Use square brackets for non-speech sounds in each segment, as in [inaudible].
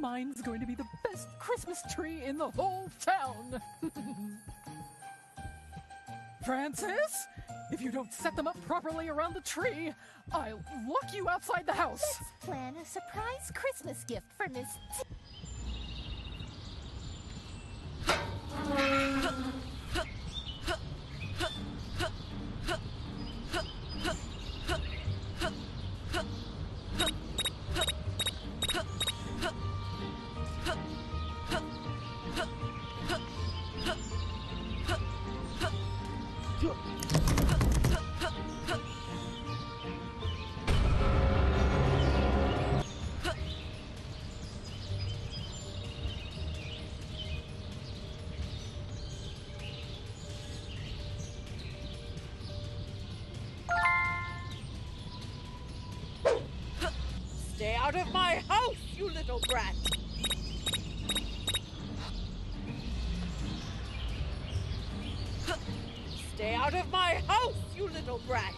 Mine's going to be the best Christmas tree in the whole town. [laughs] Francis, if you don't set them up properly around the tree, I'll lock you outside the house. Let's plan a surprise Christmas gift for Miss T. out of my house, you little brat! Stay out of my house, you little brat!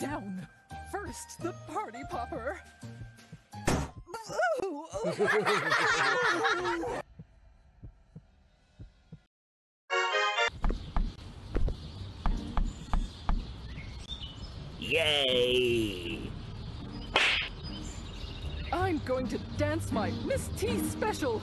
Down. First, the party popper. Yay! I'm going to dance my Miss T special.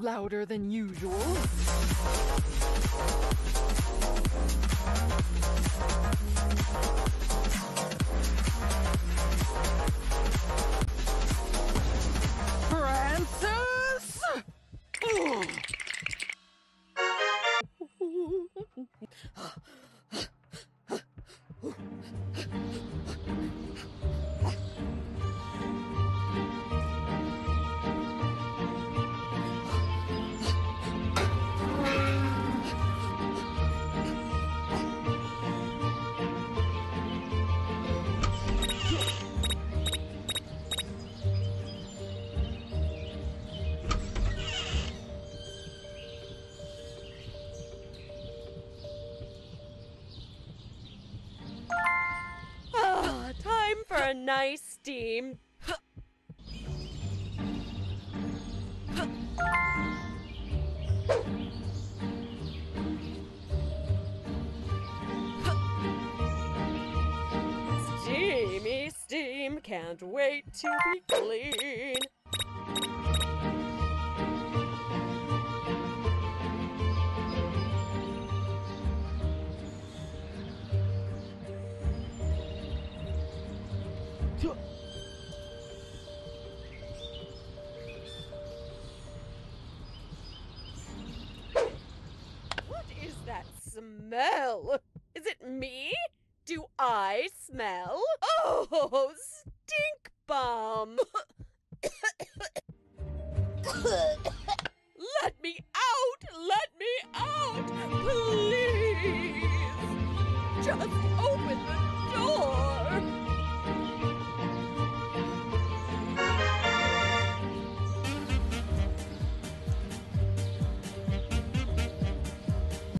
Louder than usual. Francis! [laughs] nice steam. Steamy steam, can't wait to be clean. What is that smell? Is it me? Do I smell? Oh, stink bomb!